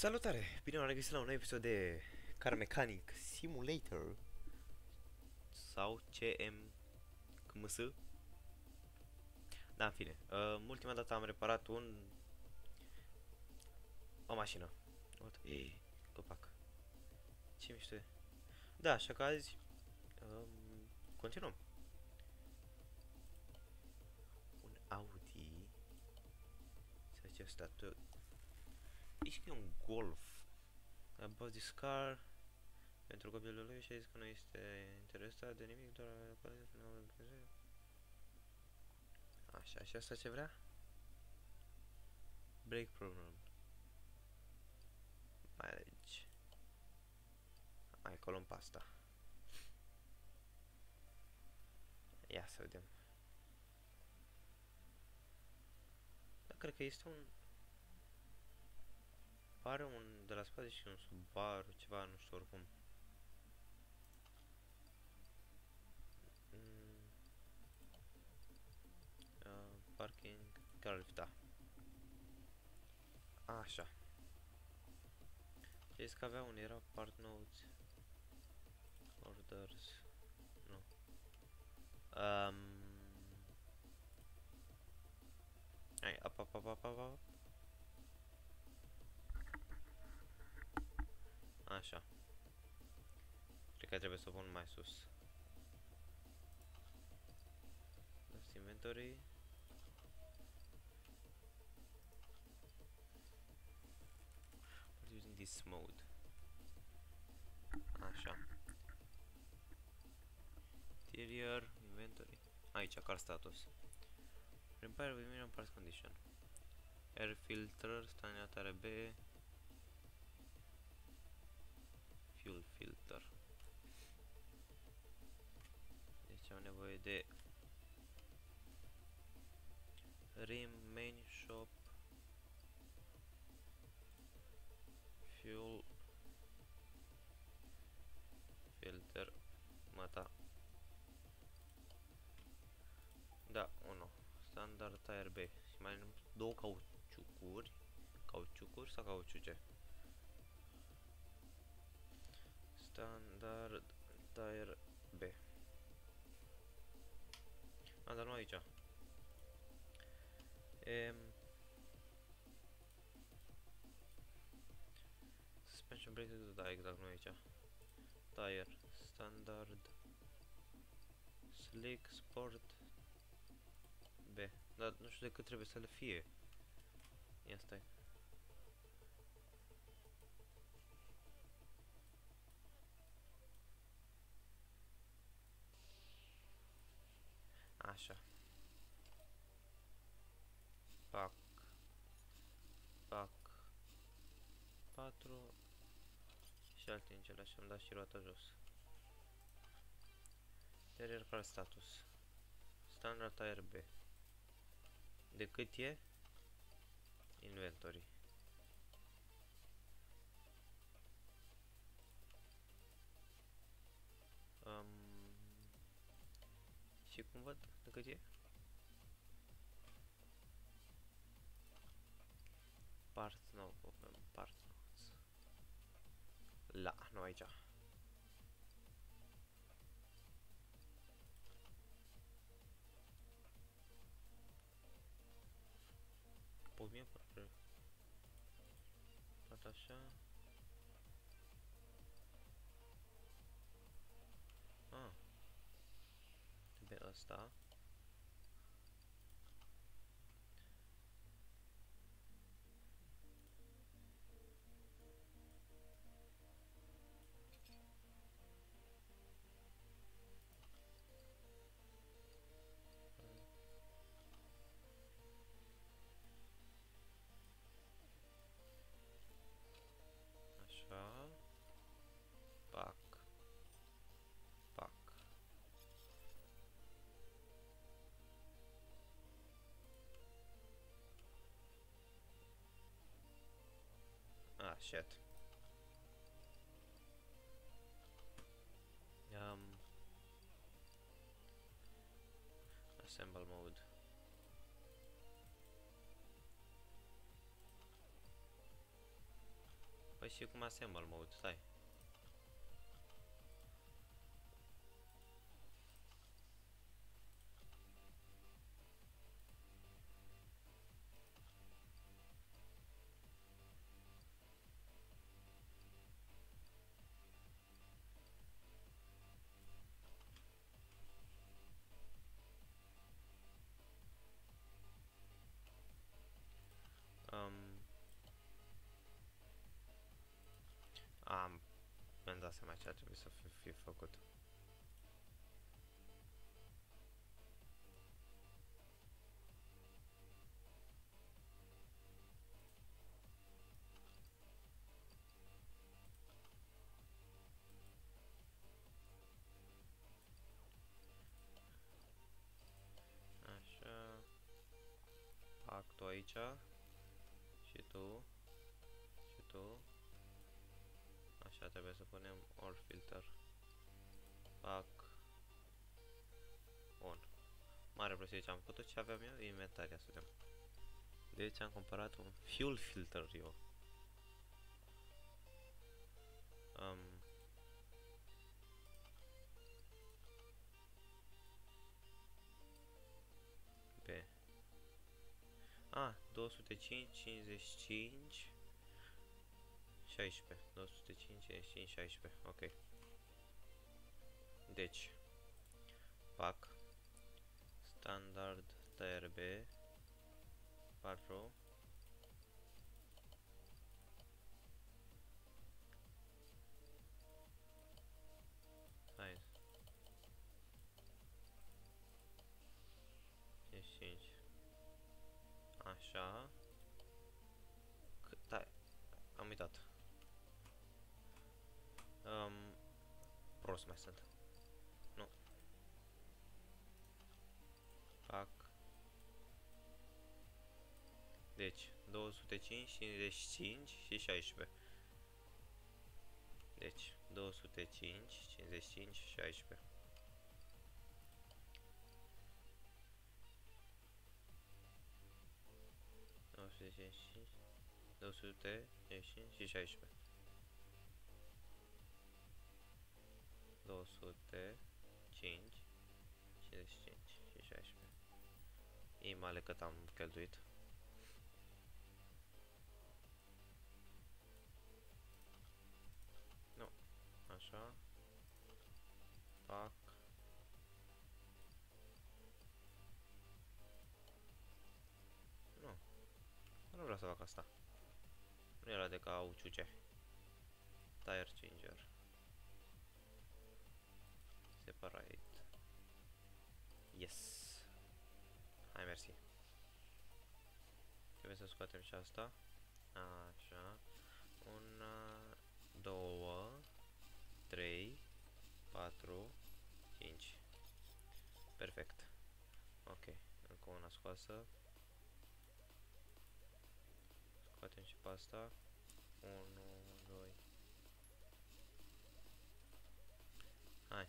Salutare! Bine v-am regăsit la un nou episod de Car Mechanic Simulator sau CM CMS Da, în fine. Uh, ultima dată am reparat un o mașină. What? Ei, copac. Ce mișto e. Da, așa că azi um, continuăm. Un Audi. Să zicem statu Ești că e un Golf. I bought this car pentru copilul lui și a zis că nu este interesat de nimic, doar Așa, și asta ce vrea? Break problem. Mileage. Hai, colăm pe asta. Ia să vedem. Da, cred că este un Pare un de la spate și un Subaru, ceva, nu știu oricum. Mm. Uh, parking, car da. Așa. Ce că avea un era part notes. Orders. Nu. Um. Hai, ap, ap, ap, ap, ap, ap. Așa. Cred că trebuie să o pun mai sus. Last inventory. using this mode. Așa. Interior, inventory. Aici, car status. Repair with minimum parts condition. Air filter, standard B, fuel filter. Deci am nevoie de rim main shop fuel filter mata. Da 1 standard tire B. Și mai două cauciucuri. Cauciucuri sau cauciuce? Standard Tire A, dar nu aici. E... Suspension brake, da, exact, nu aici. Tire, standard, slick, sport, B. Dar nu știu de cât trebuie să le fie. Ia stai. Așa. Pac. Pac. 4. Și alte în cele am dat și roata jos. Terrier car status. Standard tire B. De cât e? Inventory. Um, și cum văd de cât e? Parts, no, parts La, nu aici. Pot mie pe Tot așa. Ah pe ăsta. Shit. Um, assemble mode. Păi și cum assemble mode, stai. Mi-am dat seama ce ar trebui să fi, fi făcut. Așa. Fac tu aici. Și tu. Trebuie să punem all filter. Pack. On. Mare prostie, deci am făcut ce aveam eu, inventaria suntem. Deci am cumpărat un fuel filter eu. Um, B. A, 205, 55, 16. 205, 55, 16. Ok. Deci, pack standard TRB 4 205, 55 și 16 Deci 205, 55, 16 255, 255 și 16 205 55 și 16 Ei male cât am cheltuit așa. Fac Nu. Nu vreau să fac asta. Nu era de cauciuce Tire changer. Separate. Yes. Hai, mersi. Trebuie să scoatem și asta. Așa. Una Două Trei Patru Cinci. Perfect. Ok, încă una scoasă. Scoatem și pe asta 1, 2 Hai.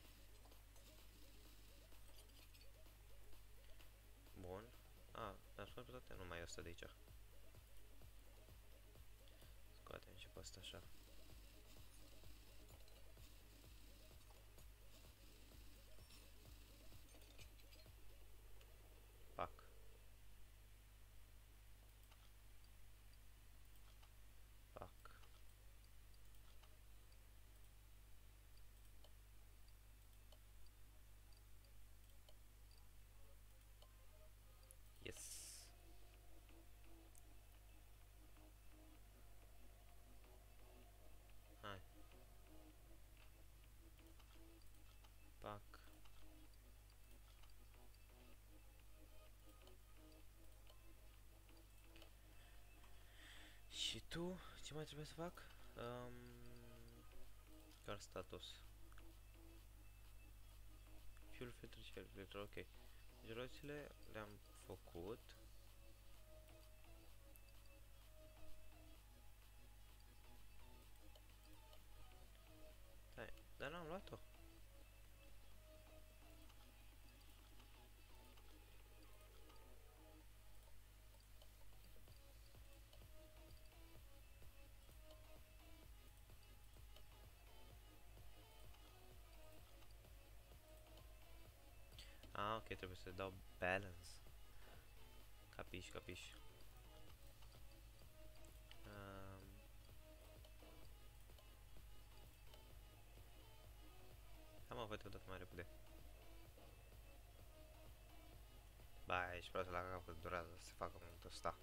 Bun. A, dar scot pe toate, nu mai e asta de aici. Scoatem și pe asta așa Pac Pac Yes Hai Pac Și tu, ce mai trebuie să fac? Um, car status Fuel filter și air filter, ok. Deci roțile le-am făcut. Stai, dar n-am luat-o Ah, ok, trebuie să dau balance. Capiș, capiș. Um, Hai mă, văd odată mai repede. Ba, ești prost la cap că durează să se facă mult ăsta.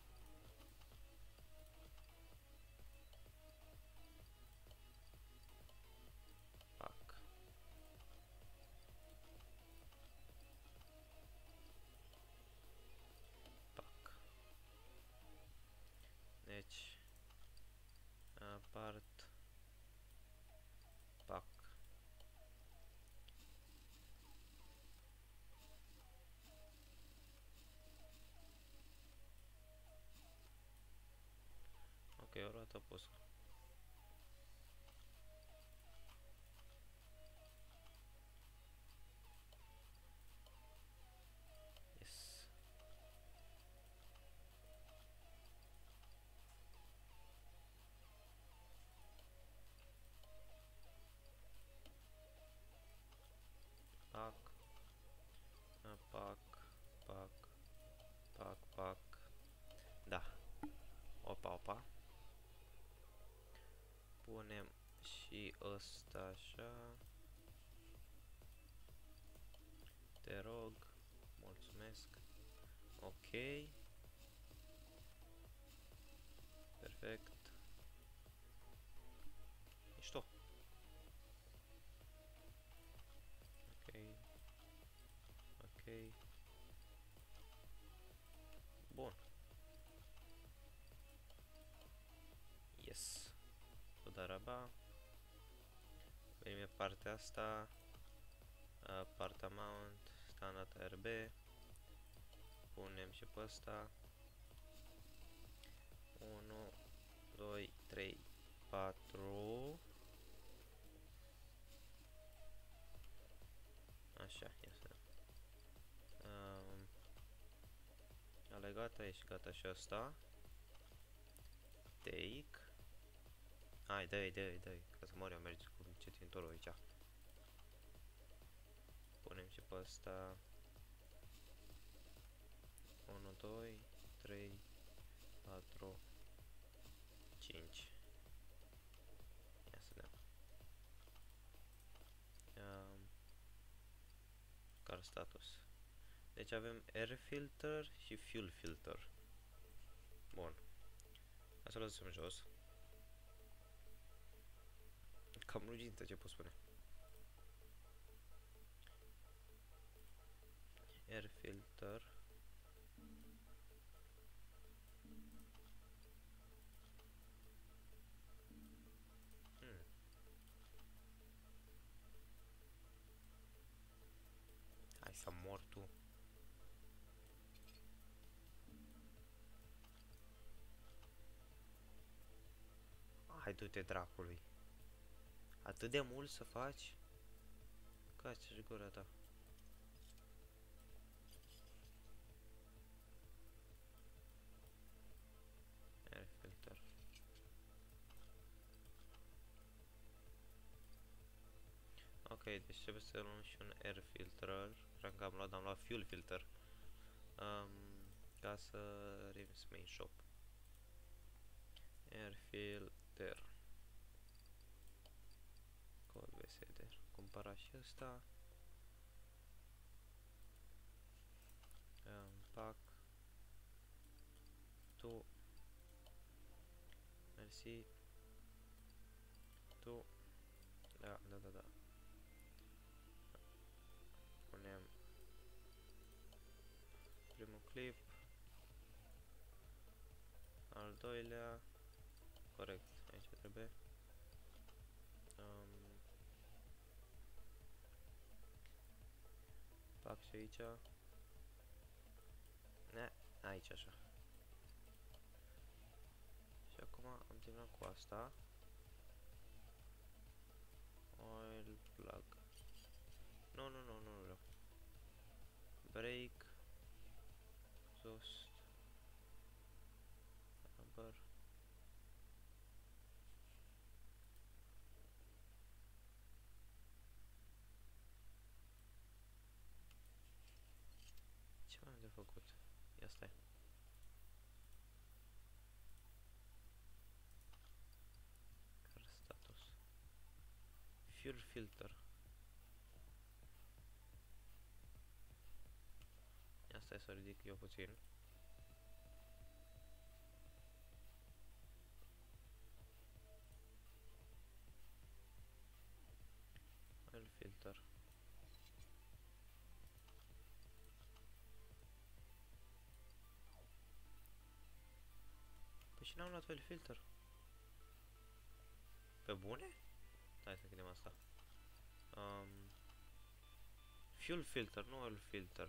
O roată pus. Yes. Pac. A, Pac, ăsta așa. Te rog. Mulțumesc. Ok. Perfect. Mișto. Ok. Ok. Bun. Yes. Todaraba. Venim pe partea asta. Uh, partea mount. Standard RB. Punem și pe ăsta. 1, 2, 3, 4. Așa, ia să um, Ale gata, ești gata și asta. Take. Hai, dă-i, dă-i, dă-i, ca să mor eu, mergi cu cetintorul aici. Punem și pe asta. 1, 2, 3, 4, 5. Ia să vedem. Um, car status. Deci avem air filter și fuel filter. Bun. Hai să lăsăm jos. Cam rugintă, ce pot spune. Air filter. Hmm. Hai să mor tu. Hai du-te dracului. Atât de mult să faci? Caci gura ta. Air filter. Ok, deci trebuie să luăm și un air filter. Cred că am luat, am luat fuel filter. Um, ca să remis main shop. Air filter. VSD. Cumpăra și ăsta. Um, pack. Tu. Mersi. Tu. Da, da, da, da. Punem primul clip. Al doilea. Corect, aici trebuie. Fac și aici. Ne, aici așa. Și acum am terminat cu asta. Oil plug. Nu, nu, nu, nu vreau. Break. Exhaust. Rubber. Fuel filter. Asta e să ridic eu puțin. Oil filter. Păi și n-am luat oil filter. Pe bune? Hai să închidem asta. Um, fuel filter, nu oil filter.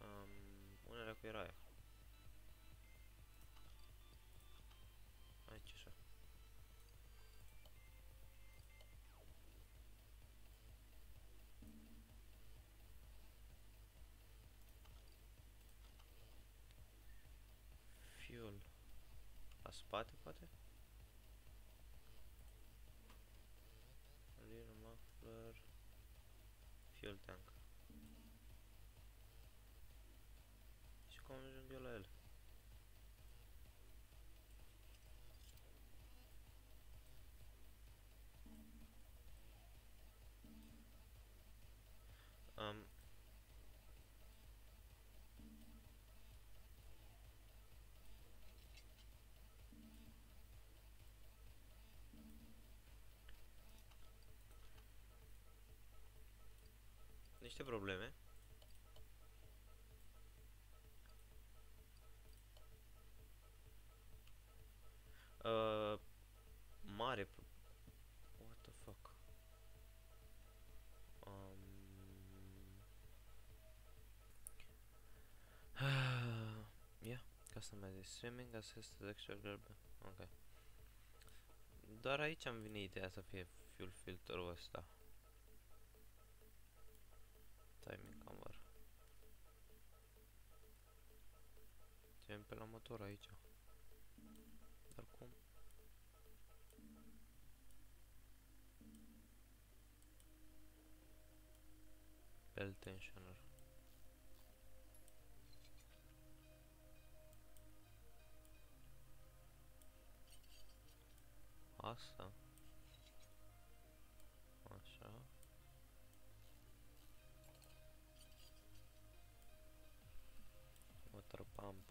Um, unele cu era aia. Spate, poate? Lino, muffler. Fuel tank. Și cum ajung eu la el? Um, niște probleme. Uh, mare pro- What the fuck? Um, yeah, customize streaming, assist the extra grab. Ok. Doar aici am venit ideea să fie fuel filterul ăsta. Timing cover. Ținem pe la motor aici. Dar cum? Belt tensioner. Asta.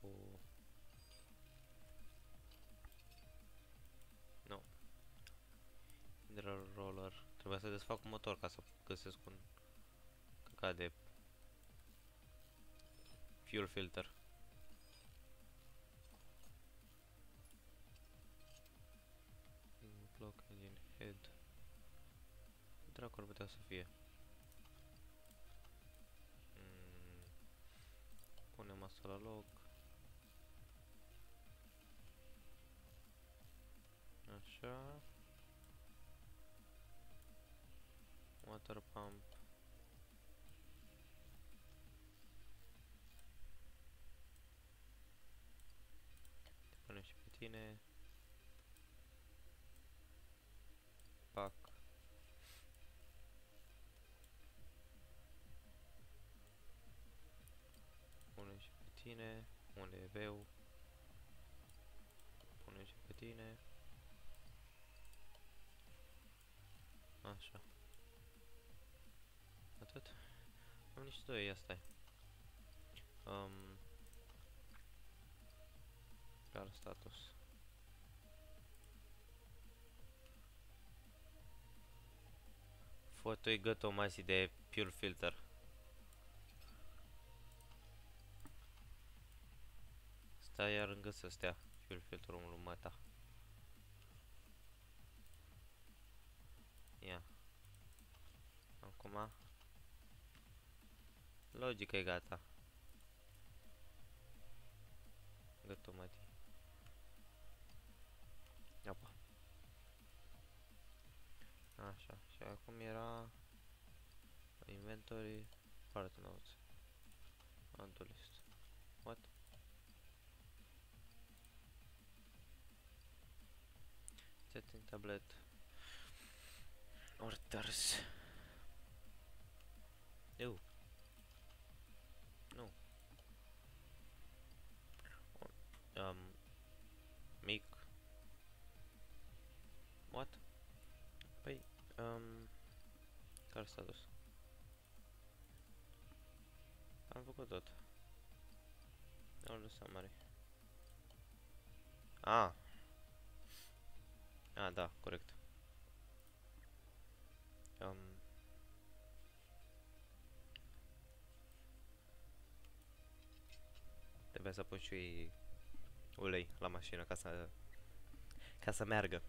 Pump-ul. Nu. Hydro roller. Trebuia să desfac un motor ca să găsesc un căcat de fuel filter. Block engine head. Dracu ar putea să fie. Mm. Punem asta la loc. Așa. Water pump. Te punem și pe tine. Pac. Punem și pe tine. Unde e veu? Punem și pe tine. Așa. Atât. Am niște doi, asta e. Um, car status. Fotoi gătomasi de pure filter. Stai iar lângă să stea pure filterul lui mata. Ia. Acum Logic e gata. Gata, mati. Apa. Așa, și acum era inventory part notes. Add to list. What? Setting tablet. Orders. Eu. um, mic. What? Păi, um, care s-a dus? Am făcut tot. Am dus mare. ah, ah da, corect. Um. Trebuie să pun și ulei la mașină ca să ca să meargă.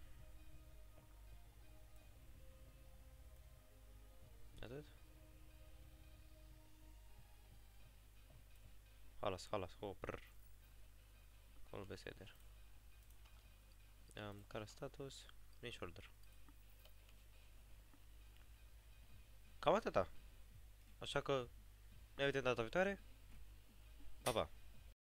Atât? Halas, halas, ho, prr. All beseder. Um, care status? Nici order. Cam atâta. Așa că ne vedem data viitoare. Pa, pa!